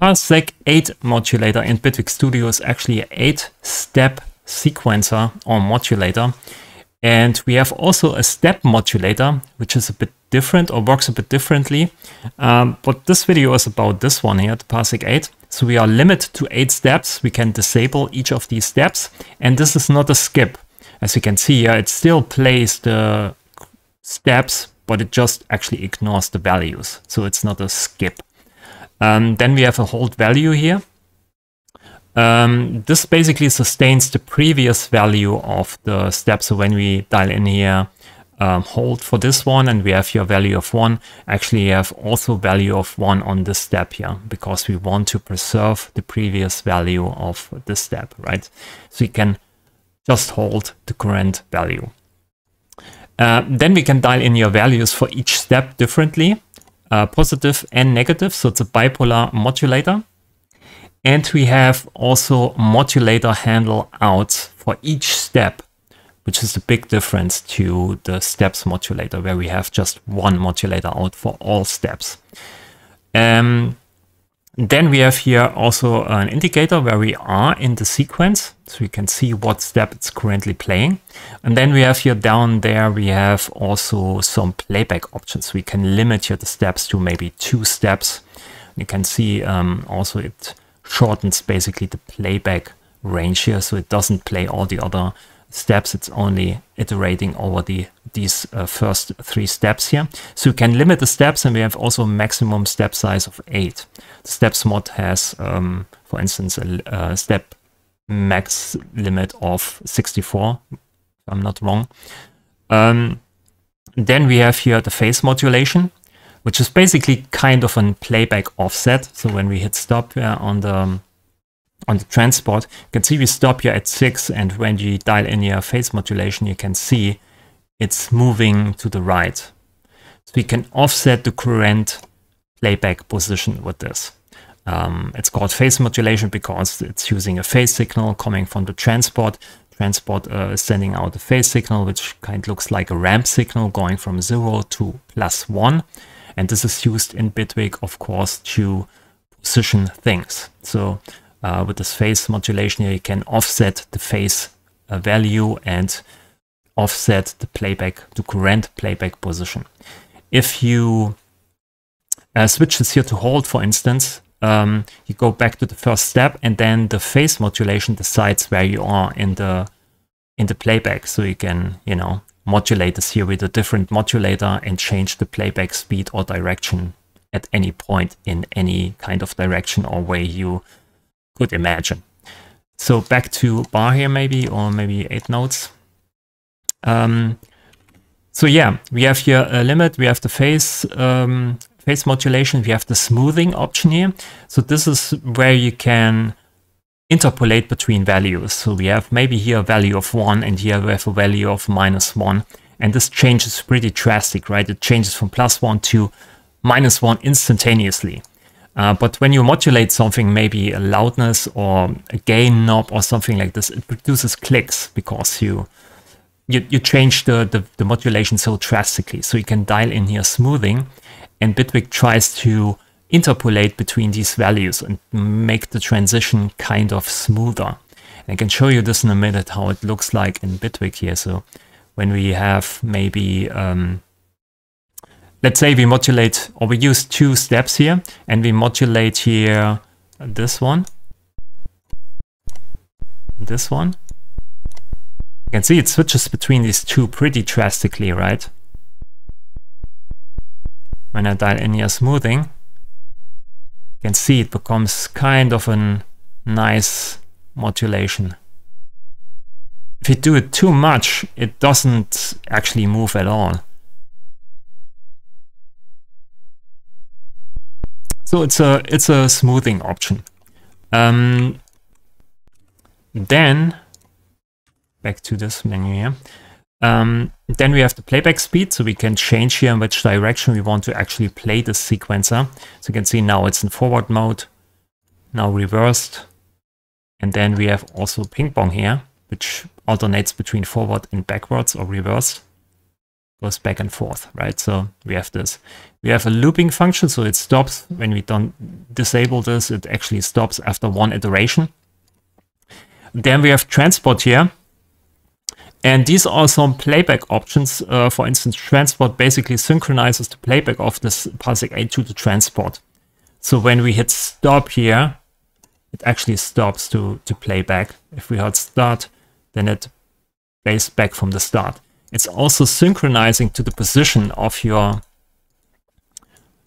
Parseq 8 modulator in Bitwig Studio is actually an 8-step sequencer or modulator. And we have also a step modulator, which is a bit different or works a bit differently. Um, but this video is about this one here, the Parseq 8. So we are limited to 8 steps. We can disable each of these steps. And this is not a skip. As you can see here, it still plays the steps, but it just actually ignores the values. So it's not a skip. Um, then we have a hold value here. Um, this basically sustains the previous value of the step. So when we dial in here, um, hold for this one, and we have your value of one, actually you have also value of one on this step here, because we want to preserve the previous value of this step, right? So you can just hold the current value. Uh, then we can dial in your values for each step differently, uh, positive and negative. So it's a bipolar modulator. And we have also modulator handle out for each step, which is a big difference to the steps modulator, where we have just one modulator out for all steps. Um, then we have here also an indicator where we are in the sequence. So we can see what step it's currently playing. And then we have here down there, we have also some playback options. We can limit here the steps to maybe two steps. You can see um, also it shortens basically the playback range here. So it doesn't play all the other steps. It's only iterating over the these uh, first three steps here. So you can limit the steps and we have also a maximum step size of eight. The steps mod has, um, for instance, a, a, step max limit of 64, if I'm not wrong. Um, then we have here the phase modulation, which is basically kind of a playback offset. So when we hit stop here on the on the transport, you can see we stop here at 6 and when you dial in your phase modulation, you can see it's moving to the right. So we can offset the current playback position with this. Um, it's called phase modulation because it's using a phase signal coming from the transport. Transport uh, is sending out a phase signal, which kind of looks like a ramp signal going from 0 to plus 1. And this is used in Bitwig, of course, to position things. So uh, with this phase modulation here, you can offset the phase uh, value and offset the playback to current playback position. If you uh, switch this here to hold, for instance, um, you go back to the first step and then the phase modulation decides where you are in the in the playback. So you can, you know, modulate this here with a different modulator and change the playback speed or direction at any point in any kind of direction or way you could imagine. So back to bar here maybe, or maybe eight notes. Um, so yeah, we have here a limit, we have the phase, um, phase modulation, we have the smoothing option here. So this is where you can interpolate between values. So we have maybe here a value of one and here we have a value of minus one. And this changes pretty drastic, right? It changes from plus one to minus one instantaneously. Uh, but when you modulate something, maybe a loudness or a gain knob or something like this, it produces clicks because you you, you change the, the, the modulation so drastically. So you can dial in here smoothing and Bitwig tries to interpolate between these values and make the transition kind of smoother. And I can show you this in a minute how it looks like in Bitwig here. So when we have maybe um, let's say we modulate or we use two steps here and we modulate here this one, this one. You can see it switches between these two pretty drastically, right? When I dial in here smoothing, you can see it becomes kind of a nice modulation. If you do it too much, it doesn't actually move at all. So it's a it's a smoothing option. Um, then back to this menu here. Um, then we have the playback speed, so we can change here in which direction we want to actually play the sequencer. So you can see now it's in forward mode, now reversed. And then we have also ping pong here, which alternates between forward and backwards or reversed. Goes back and forth, right? So we have this. We have a looping function, so it stops when we don't disable this, it actually stops after one iteration. Then we have transport here. And these are some playback options. Uh, for instance, transport basically synchronizes the playback of this Parseq 8 to the transport. So when we hit stop here, it actually stops to, to play back. If we hit start, then it plays back from the start. It's also synchronizing to the position of your,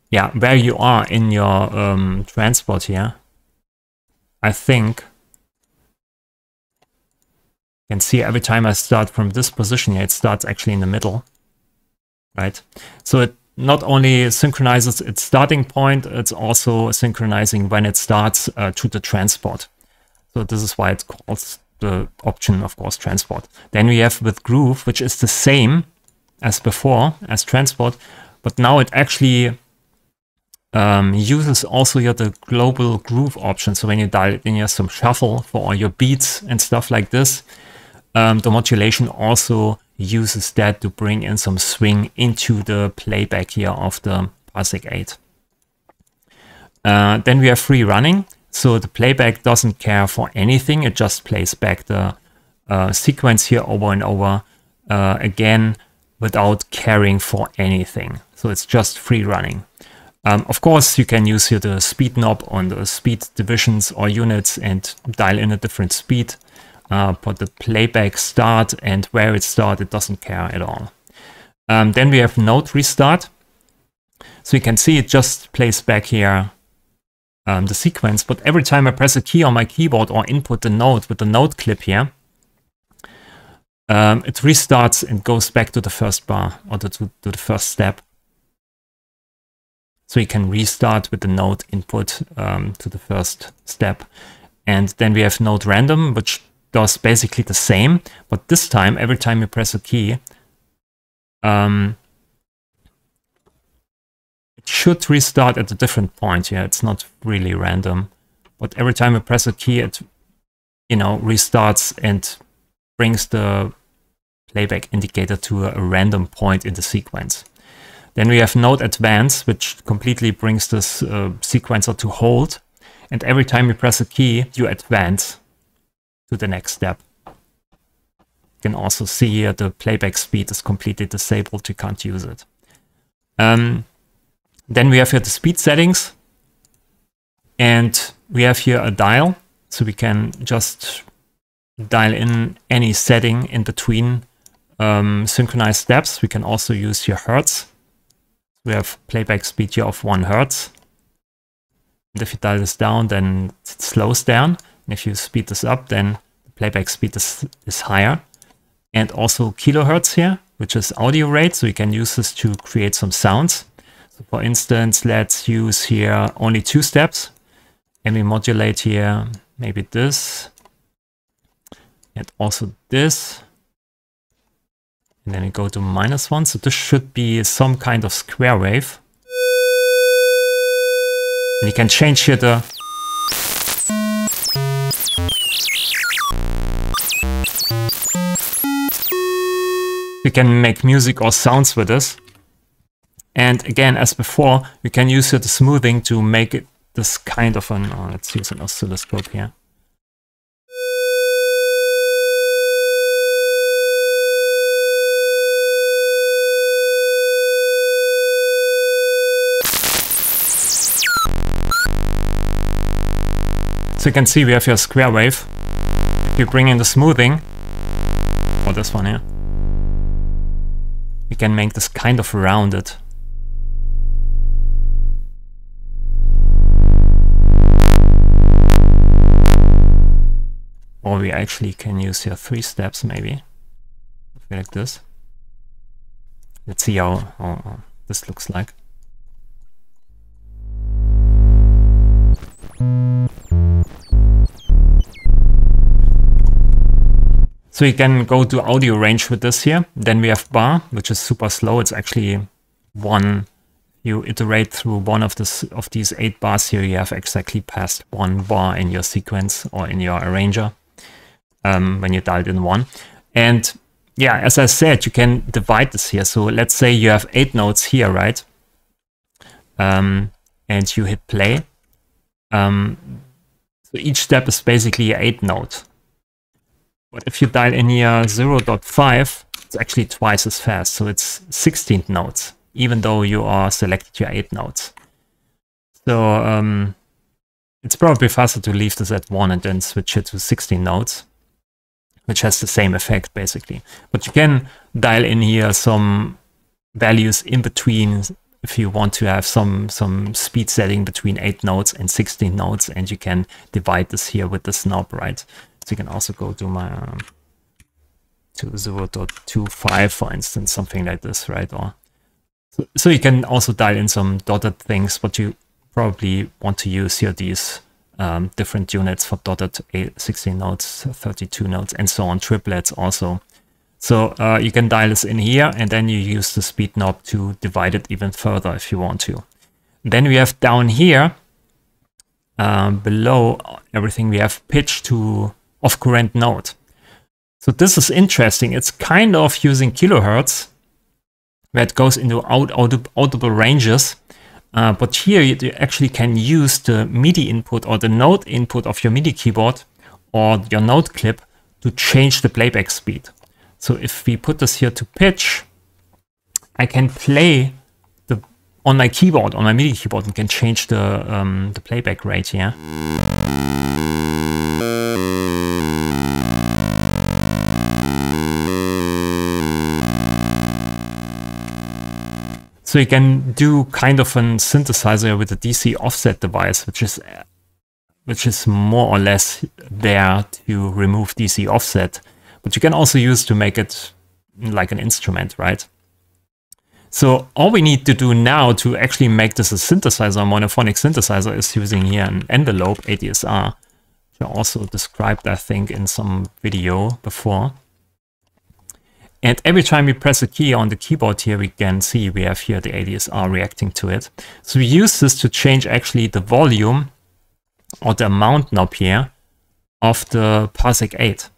yeah, where you are in your um, transport here. I think you can see every time I start from this position here, it starts actually in the middle, right? So it not only synchronizes its starting point, it's also synchronizing when it starts uh, to the transport. So this is why it calls the option, of course, transport. Then we have with groove, which is the same as before, as transport, but now it actually um, uses also here the global groove option. So when you dial it in here some shuffle for all your beats and stuff like this, um, the modulation also uses that to bring in some swing into the playback here of the Parseq 8. Uh, then we have free running. So the playback doesn't care for anything. It just plays back the uh, sequence here over and over uh, again without caring for anything. So it's just free running. Um, of course, you can use here the speed knob on the speed divisions or units and dial in a different speed uh, but the playback start and where it starts, it doesn't care at all. Um, then we have note restart. So you can see it just plays back here um, the sequence, but every time I press a key on my keyboard or input the note with the note clip here, um, it restarts and goes back to the first bar or to, to the first step. So you can restart with the note input um, to the first step. And then we have note random, which does basically the same, but this time, every time you press a key, um, should restart at a different point. Yeah, it's not really random, but every time you press a key, it, you know, restarts and brings the playback indicator to a, a random point in the sequence. Then we have note advance, which completely brings this uh, sequencer to hold. And every time you press a key, you advance to the next step. You can also see here the playback speed is completely disabled, you can't use it. Um, then we have here the speed settings. And we have here a dial, so we can just dial in any setting in between um, synchronized steps. We can also use here hertz. We have playback speed here of 1 hertz. And if you dial this down, then it slows down. And if you speed this up, then the playback speed is, is higher. And also kilohertz here, which is audio rate. So you can use this to create some sounds. So for instance, let's use here only two steps. And we modulate here maybe this. And also this. And then we go to minus one. So this should be some kind of square wave. And you can change here the You can make music or sounds with this. And again, as before, you can use the smoothing to make it this kind of an, oh, let's use an oscilloscope here. So you can see we have a square wave. If you bring in the smoothing, or this one here, you can make this kind of rounded. Or we actually can use here three steps maybe, like this. Let's see how, how this looks like. So you can go to audio range with this here. Then we have bar, which is super slow. It's actually one, you iterate through one of this of these eight bars here, you have exactly passed one bar in your sequence or in your arranger um, when you dialed in one. And yeah, as I said, you can divide this here. So let's say you have eight notes here, right? Um, and you hit play. Um, so each step is basically eight note. But if you dial in here 0.5, it's actually twice as fast. So it's 16 notes, even though you are selected your eight notes. So um, it's probably faster to leave this at one and then switch it to 16 notes which has the same effect basically. But you can dial in here some values in between if you want to have some some speed setting between 8 notes and 16 notes and you can divide this here with the knob, right? So you can also go to my um, to 0.25 for instance, something like this, right? Or so, so you can also dial in some dotted things, but you probably want to use here these um, different units for dotted 16 notes, 32 notes, and so on, triplets also. So uh, you can dial this in here, and then you use the speed knob to divide it even further if you want to. Then we have down here, um, below everything, we have pitch to of current note. So this is interesting. It's kind of using kilohertz, where it goes into out, audible ranges. Uh, but here you actually can use the MIDI input or the note input of your MIDI keyboard or your note clip to change the playback speed. So if we put this here to pitch, I can play the on my keyboard, on my MIDI keyboard, and can change the um, the playback rate here. So you can do kind of a synthesizer with a DC offset device, which is which is more or less there to remove DC offset, but you can also use to make it like an instrument, right? So all we need to do now to actually make this a synthesizer, a monophonic synthesizer, is using here an envelope ADSR, which I also described, I think, in some video before. And every time we press a key on the keyboard here, we can see we have here the ADSR reacting to it. So we use this to change actually the volume or the amount knob here of the Parseq 8.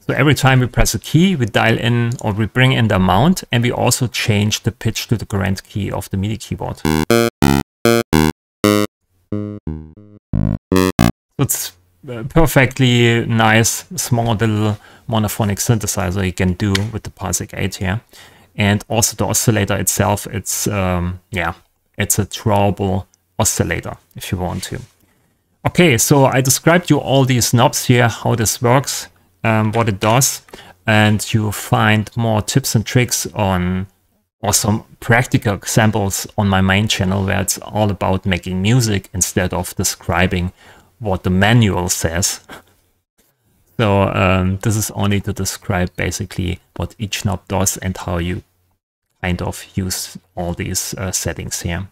So every time we press a key, we dial in or we bring in the amount and we also change the pitch to the current key of the MIDI keyboard. So it's perfectly nice small little monophonic synthesizer you can do with the Parseq 8 here. And also the oscillator itself, it's um, yeah, it's a drawable oscillator if you want to. Okay, so I described you all these knobs here, how this works, um, what it does, and you find more tips and tricks on or some practical examples on my main channel where it's all about making music instead of describing what the manual says. So um, this is only to describe basically what each knob does and how you kind of use all these uh, settings here.